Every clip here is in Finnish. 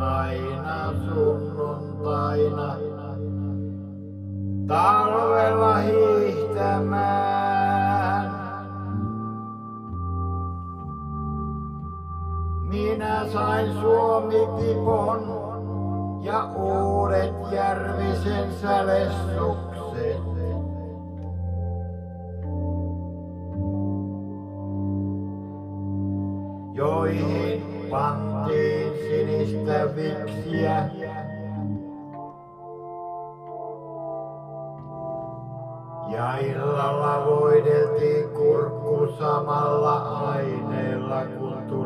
aina sunnuntaina talvella hiihtämään. Minä sain Suomi-tipon ja uudet järvisen sälessukset. joihin pantiin sinistä viksiä. Ja illalla voideltiin kurkku samalla aineella, kun tuli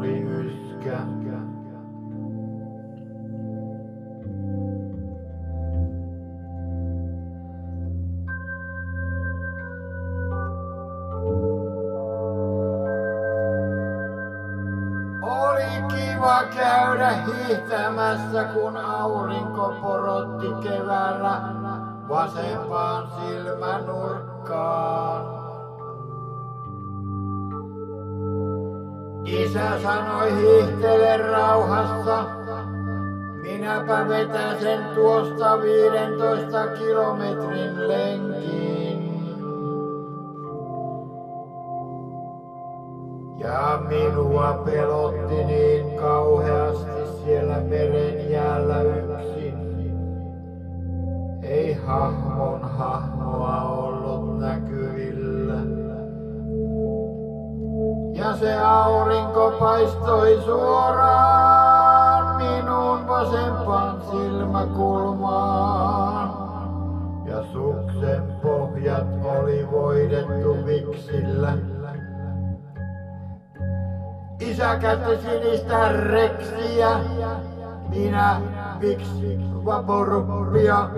kiva käydä hiihtämässä, kun aurinko porotti keväällä vasempaan silmänurkkaan. Isä sanoi hiihtele rauhassa, minäpä vetäsen tuosta 15 kilometrin lenkiin. Ja minua pelotti niin kauheasti siellä meren jäällä yksin. Ei hahmon hahmoa ollut näkyvillä. Ja se aurinko paistoi suoraan minun vasempaan silmäkulmaan. Isä käytti sinistä reksiä, minä viksi vaporuppia,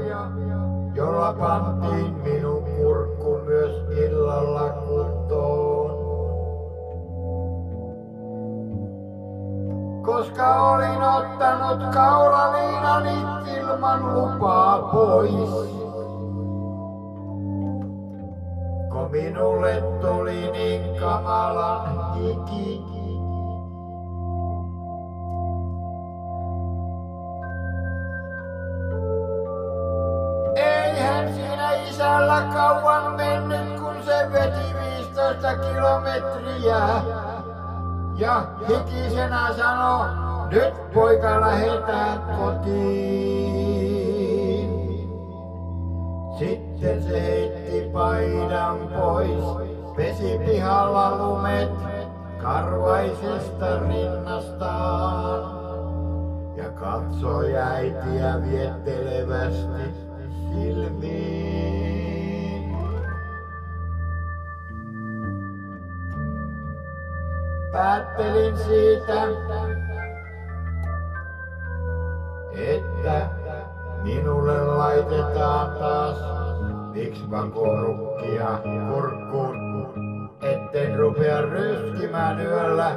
jolla pantiin minun kurkku myös illalla kuntoon. Koska olin ottanut kaulaliinani ilman lupaa pois. Kun minulle tuli niin kamalan hiki, siinä isällä kauan mennyt, kun se veti 15 kilometriä. Ja hikisenä sano, nyt poika lähetään kotiin. Sitten se heitti paidan pois, pesi pihalla lumet karvaisesta rinnastaan. Ja katsoi äitiä viettelevästi silmiin. Päättelin siitä, että minulle laitetaan taas viksvakorukkia kurkkuun, etten rupea ryskimään yöllä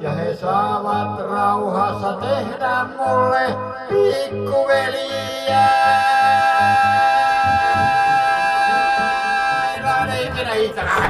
ja he saavat rauhassa tehdä mulle pikkuveliä. Hiihtää.